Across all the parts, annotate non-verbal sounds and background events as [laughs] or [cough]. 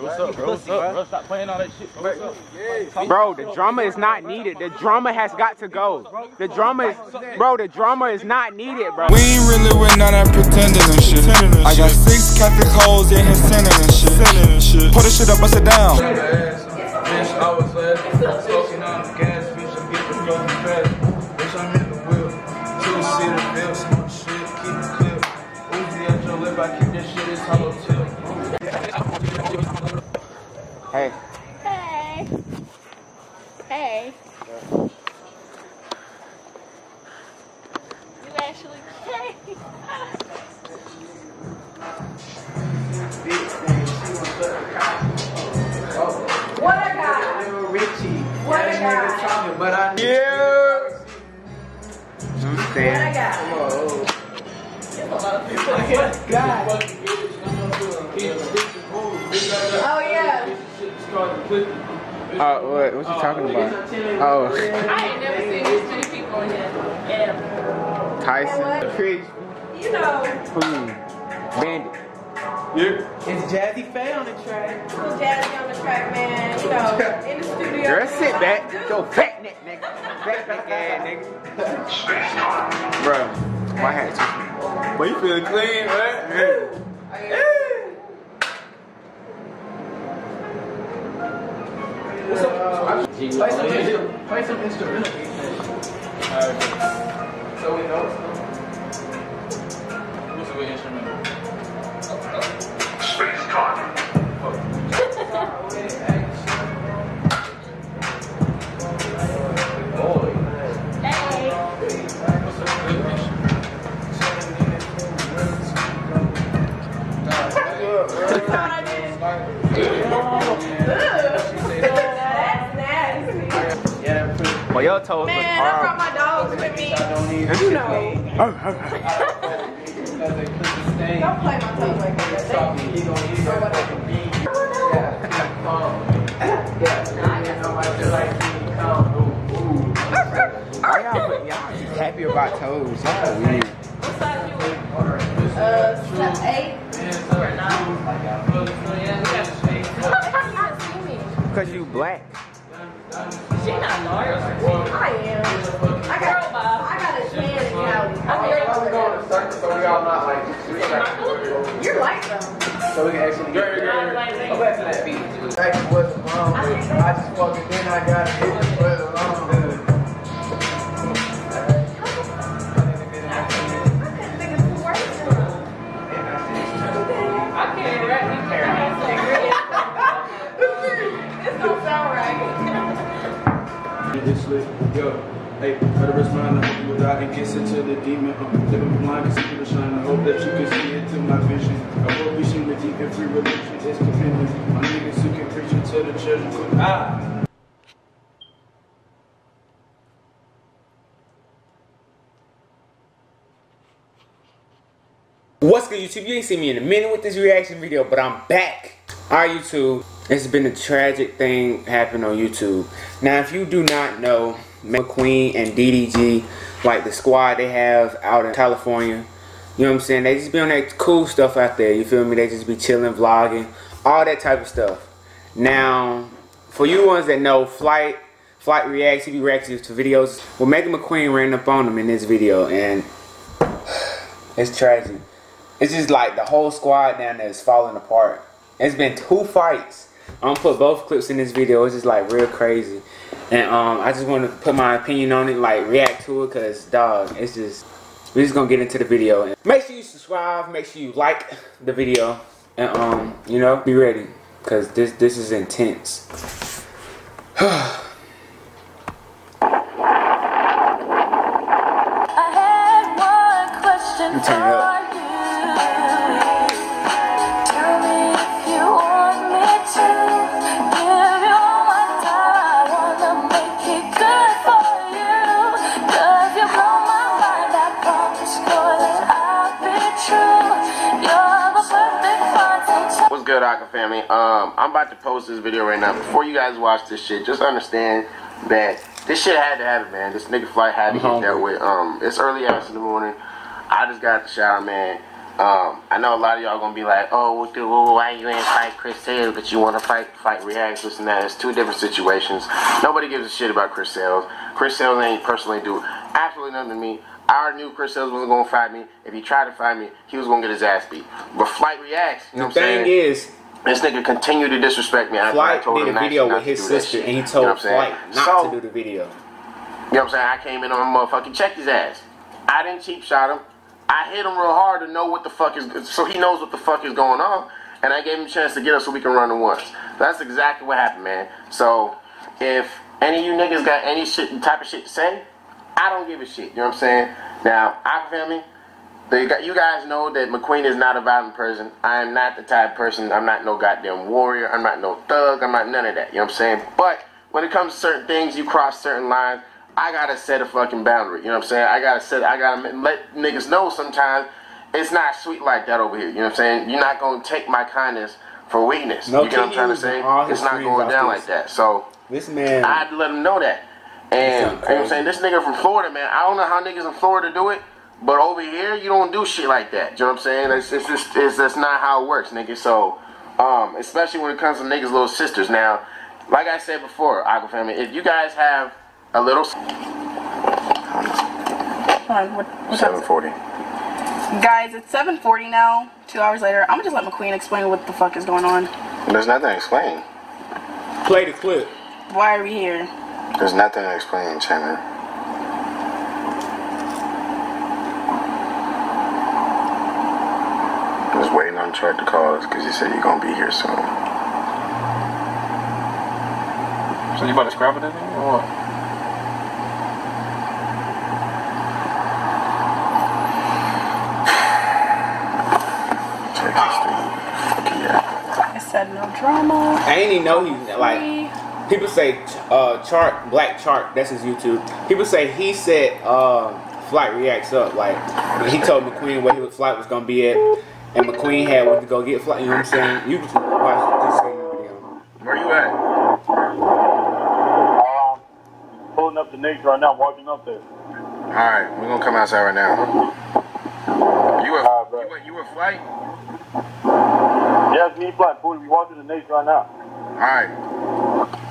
What's up, bro? What's up, bro? Stop playing all that shit. Bro. What's up? Bro, the drama is not needed. The drama has got to go. The drama is, bro, the drama is not needed, bro. We ain't really with none of that pretending and shit. I got six Catholic hoes in here sinning and shit. Pull this shit up, bust it down. Bitch, I was last smoking on the gas, bitch, I'm getting frozen fast. Bitch, I'm in the wheel. Two seater bill, shit, keep it clear. Uzi at your lip, I keep that shit, it's hollow Hey, Hey. Hey. You actually hey. What I got? Little Richie. What I got? talking, but I yeah. What I Understand? got? Oh Oh, what? What you oh. talking about? Oh, I ain't never seen these two people in here. Ever. Tyson, Chris, You know, Boom, Bandit. It's Jazzy Faye on the track. little Jazzy on the track, man. You know, [laughs] in the studio. Girl, sit back. Yo, fat neck, nigga. [laughs] Fat neck ass, nigga. Bro, my hat too. But you feeling clean, right? Play some, play some instrumental. Alright. So we know. What's a good instrumental? Don't play my toes like that. They- or whatever. Why y'all, y'all just happy about toes? Y'all weird. What size you wear? Uh, eight. How you even see? Cause you black. She not large. I am. I got, Girl, Bob. I got a tan and Cali. I'm your So we all not like. You're light though. So we can actually get I'm like, like, Go back to that beat. Back what's wrong with I just fucking then I got hit I and free religion. My niggas who can preach the children. Ah! What's good, YouTube? You ain't seen me in a minute with this reaction video, but I'm back. Alright, YouTube. It's been a tragic thing happen on YouTube. Now, if you do not know, McQueen and DDG, like the squad they have out in California, you know what I'm saying? They just be on that cool stuff out there. You feel me? They just be chilling, vlogging, all that type of stuff. Now, for you ones that know, Flight, Flight reacts, he be reacting to videos. Well, Megan McQueen ran up on him in this video, and [sighs] it's tragic. It's just like the whole squad down there is falling apart. It's been two fights. I'm gonna put both clips in this video. It's just like real crazy. And um, I just want to put my opinion on it, like react to it, cause dog, it's just we're just gonna get into the video. And make sure you subscribe. Make sure you like the video, and um, you know, be ready, cause this this is intense. [sighs] find. What's good, Aka family? Um, I'm about to post this video right now. Before you guys watch this shit, just understand that this shit had to happen, man. This nigga flight had to get that hungry. way. Um, it's early hours in the morning. I just got the shower, man. Um, I know a lot of y'all gonna be like, oh, what the, why you ain't fight Chris Sails, but you want to fight fight Reacts, this and that. It's two different situations. Nobody gives a shit about Chris Sails. Chris Sails ain't personally do absolutely nothing to me. I knew Chris wasn't gonna fight me. If he tried to fight me, he was gonna get his ass beat. But Flight Reacts, you know The what I'm saying? thing is, This nigga continued to disrespect me. after I Flight told did him a video with his sister, and he You know told I'm saying? Flight not So- to do the video. You know what I'm saying? I came in on motherfucking check his ass. I didn't cheap shot him. I hit him real hard to know what the fuck is, so he knows what the fuck is going on. And I gave him a chance to get us so we can run the once. That's exactly what happened, man. So if any of you niggas got any shit, type of shit to say, I don't give a shit. You know what I'm saying? Now, I family, they got, you guys know that McQueen is not a violent person. I am not the type of person. I'm not no goddamn warrior. I'm not no thug. I'm not none of that. You know what I'm saying? But when it comes to certain things, you cross certain lines. I gotta set a fucking boundary. You know what I'm saying? I gotta set. I gotta let niggas know sometimes it's not sweet like that over here. You know what I'm saying? You're not gonna take my kindness for weakness. No you get what I'm trying to say? It's not going down this. like that. So This man, I had to let him know that. And you know what I'm saying? This nigga from Florida, man, I don't know how niggas in Florida do it, but over here, you don't do shit like that. You know what I'm saying? It's, it's just, it's, that's not how it works, nigga. So, um, especially when it comes to niggas' little sisters. Now, like I said before, Aqua Family, if you guys have a little on, what, what time is it? 740. Guys, it's 7:40 now. Two hours later, I'm gonna just let McQueen explain what the fuck is going on. There's nothing to explain. play the clip. Why are we here? There's nothing to explain, Chandler. was waiting on Chart to call us because he said you're gonna be here soon. So you about to scrap it in there or what? Texas Street. Yeah. I said no drama. I ain't even know he like. People say uh, chart black chart. That's his YouTube. People say he said uh, flight reacts up. Like he told McQueen where his flight was gonna be at, and McQueen had went to go get flight. You know what I'm saying? You can watch this video. Where you at? Um, pulling up the Knicks right now, walking up there. Alright, we're gonna come outside right now. You a, Alright, bro. you a, you a flight? Yes, me flight, Booty. We walking the Knicks right now. Alright. Let's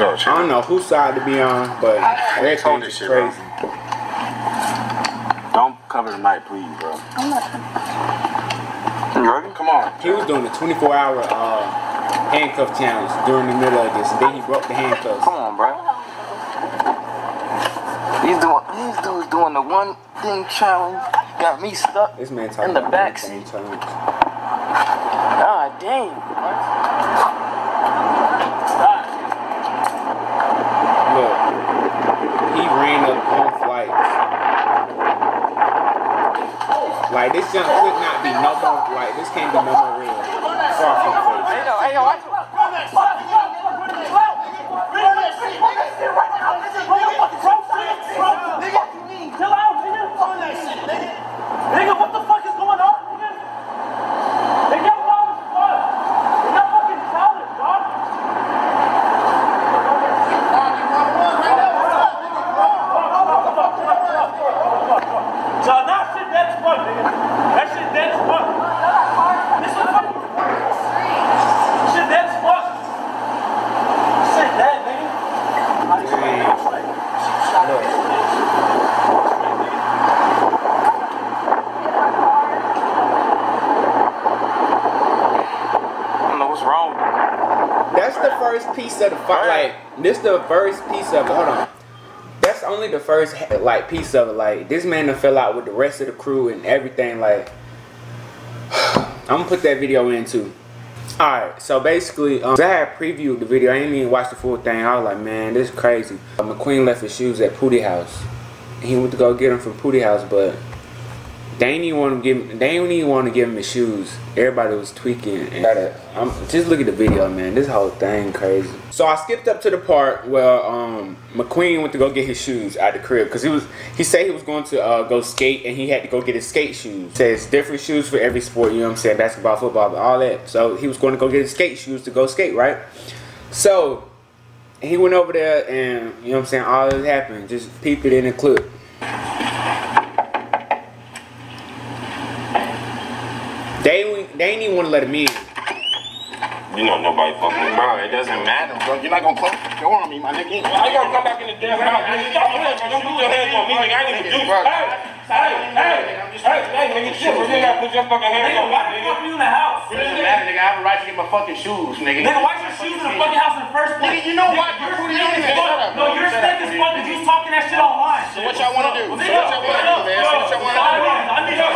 go, I don't know whose side to be on, but that told thing's this shit, bro. crazy. Don't cover the mic, please, bro. I'm not. You ready? Come on. He was doing a 24 hour uh, handcuff challenge during the middle of this, and then he broke the handcuffs. Come on, bro. He's doing these dudes doing the one thing challenge. Got me stuck. This man talking In the about back the. God damn. Look, ran up on flights. Like this jump could not be no more. Like this can't be no more real. Far from fake. Hey, yo, hey, yo, watch Nigga, what the fuck is going on, nigga? They got wild as fuck. They got fucking talent, dog. So that shit dead as fuck, nigga. That shit dead as fuck. This shit fucking. Shit dead as fuck. Shit dead, nigga. I don't know what's wrong. That's the first piece of the fight. Like this, the first piece of it. Hold on. That's only the first like piece of it. Like this man done fell out with the rest of the crew and everything. Like [sighs] I'm gonna put that video in too. Alright, so basically, um, I had previewed the video. I didn't even watch the full thing. I was like, man, this is crazy. Uh, McQueen left his shoes at Poudii House. He went to go get them from Poudii House, but they ain't even want to give. Him, they ain't even want to give him his shoes. Everybody was tweaking. And gotta, I'm, just look at the video, man. This whole thing crazy. So I skipped up to the part where um, McQueen went to go get his shoes out the crib because he was. He said he was going to uh, go skate and he had to go get his skate shoes. Says different shoes for every sport. You know what I'm saying? Basketball, football, all that. So he was going to go get his skate shoes to go skate, right? So he went over there and you know what I'm saying. All this happened. Just peep it in the clip. They ain't even want to let him in. You know nobody fucking with Bro, it doesn't matter, bro. You're not gonna close the door on me, my nigga. I gotta come back in the damn house, nigga. Stop your bro. Don't put your hands on me, nigga. I ain't even do Hey, hey, hey, hey, hey, nigga, shit, bro. You ain't gotta put your fucking hands on me, Why the fuck nigga. you in the house? It doesn't matter, nigga. I have a right to get my fucking shoes, nigga. Nigga, why your shoes in the fucking house in the first place? Nigga, you know what? Your Bro, stink you is shut fuck- up, No, bro. your Shut stink up, is fucking you talking that shit online. So what y'all wanna do? So what y'all wanna do, man? So what y'all wanna do? I need your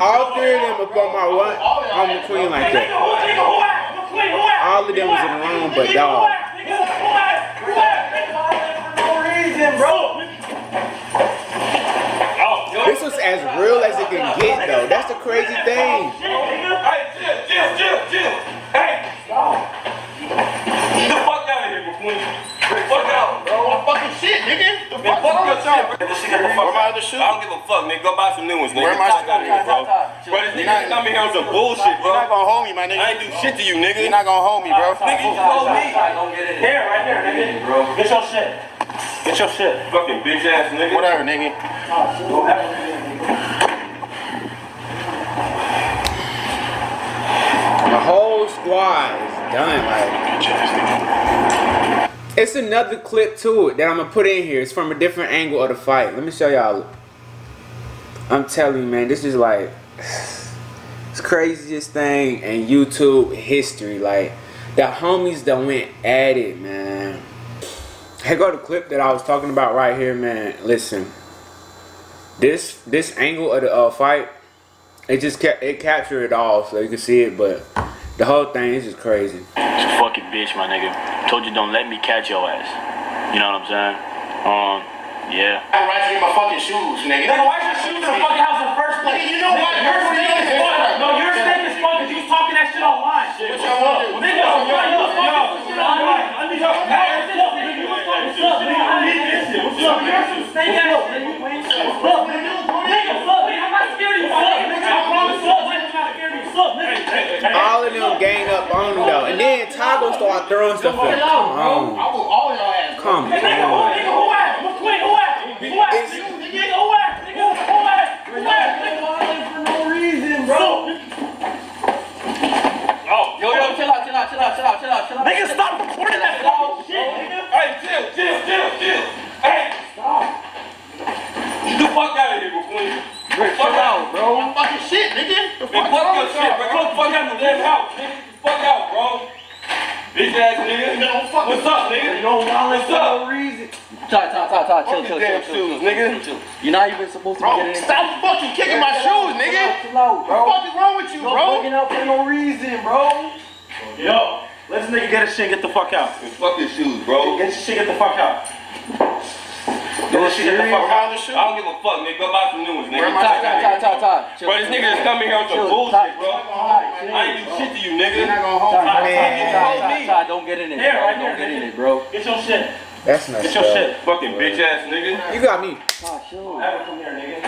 All three of them up on my one on McQueen like that. All of them was in the room, but dog. This was as real as it can get though. That's the crazy thing. Hey, chill, chill, chill, chill. Hey, get the fuck out of here, McQueen. Fuck out, bro. Oh, fucking shit, nigga. The Man, fuck fuck your shit, bro. This shit the fuck Where my other shoes? I don't give a fuck, nigga. Go buy some new ones, nigga. Where my Fuck shoes? out here, bro. Bro, this You're nigga not- coming here on some bullshit, bro. You're not gonna hold me, my nigga. I ain't do shit to you, nigga. You're not gonna hold me, bro. Nigga, you told me. Here, right here, nigga. Bro. Get your shit. Get your shit. Fucking bitch ass nigga. Whatever, nigga. The whole squad is done. Like it's another clip to it that I'm gonna put in here. It's from a different angle of the fight. Let me show y'all. I'm telling you, man, this is like it's craziest thing in YouTube history. Like the homies that went at it, man. Here go the clip that I was talking about right here, man. Listen, this this angle of the uh, fight, it just kept it captured it all, so you can see it. But the whole thing is just crazy. It's a fucking bitch, my nigga. Told you don't let me catch your ass. You know what I'm saying? Um, yeah. I have a right to get my fucking shoes, nigga. Nigga, why your shoes in the fucking house in the first place? Nigga, you know what? Your stink is fuck. No, your stink is fuck because you was talking that shit online. What y'all wanna do? Nigga, why you was talking some shit online? I need your Hey, what's up, nigga? You was talking What's up, nigga? I need this shit. What's up? You're some stank ass nigga. What's up, nigga? Nigga, fuck, nigga. I'm not scared of you. Fuck, nigga. I promise you, I'm not scared of you. What's up, nigga? All of them gang up on him though, and then Tago started throwing stuff at him. Come um, I on, will all y'all ass. come Nigga, who, on. nigga, who asked? McQueen, who asked? Who asked? Nigga, who asked? Nigga, who asked? Who asked? Nigga, for no reason, bro. Oh, yo, yo, chill out, chill out, chill out, chill out, chill out, chill out. Nigga, stop recording that fucking shit, nigga. Hey, chill, chill, chill, chill. Hey, stop. Get the fuck out of here, McQueen. Fuck out, bro. My fucking shit, nigga. The Man, fuck fuck wrong your with shit, y'all, bro. Get the fuck out the damn house, nigga. Fuck out, bro. Bitch ass nigga. don't fuck What's up, nigga? You don't What's for up? no reason. Ty, Ty, Ty, Ty, chill, chill, chill, chill, shoes, chill, nigga. chill, chill. You're not even supposed to be Bro, getting in. stop fucking kicking my shoes, nigga. Chill out, What the fuck is wrong with you, Don't bro? breaking out for no reason, bro. Yo, let this nigga get his shit, and get the fuck out. Fuck his shoes, bro. Get your shit, and get the fuck out. Get this shit, get the fuck out. I don't give a fuck, nigga. Go buy some new ones, nigga. Ty, Ty, Ty, Ty, Ty. Chill, Bro, this nigga is coming here on some Chill, bullshit, bro. I ain't do shit to you, nigga. You're not gonna hold me. Don't get in it, Here, bro. right Don't get in nigga. it, bro. Get your shit. That's Get messed your shit. Fucking bitch ass nigga. You got me. Ty, chill. Have him come here, nigga.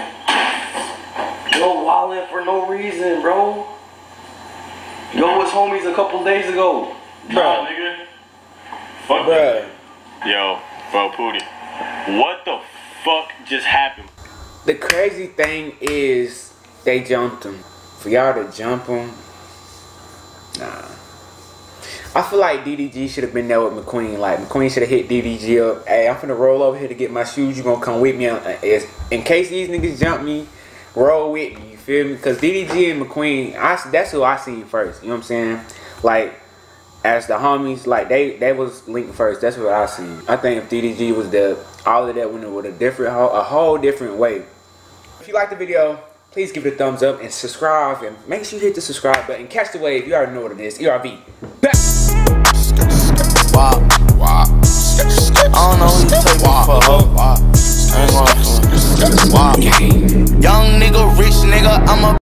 Yo, wildin' for no reason, bro. Yo was homies a couple days ago. Nah, nigga. Fuck Bruh. Yo, bro, Poudii. What the fuck just happened? The crazy thing is they jumped him. For y'all to jump him, nah. I feel like DDG should have been there with McQueen. Like McQueen should have hit DDG up. Hey, I'm finna roll over here to get my shoes. You gonna come with me? Uh, In case these niggas jump me, roll with me. You feel me? Because DDG and McQueen, I that's who I seen first. You know what I'm saying? Like as the homies, like they they was linked first. That's what I seen. I think if DDG was there, all of that went with a different, a whole different way. If you like the video, please give it a thumbs up and subscribe. And make sure you hit the subscribe button. Catch the wave. You already know what it is. ERV. Back. Young nigga, rich nigga, I'm a